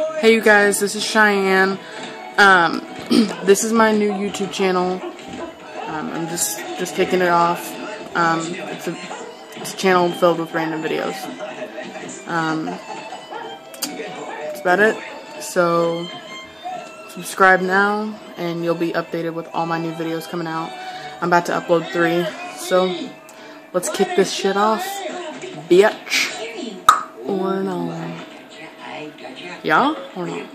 Hey you guys, this is Cheyenne. Um, this is my new YouTube channel. Um, I'm just just kicking it off. Um, it's a it's a channel filled with random videos. Um, that's about it. So subscribe now, and you'll be updated with all my new videos coming out. I'm about to upload three, so let's kick this shit off, bitch. Or no. Yeah? Or not?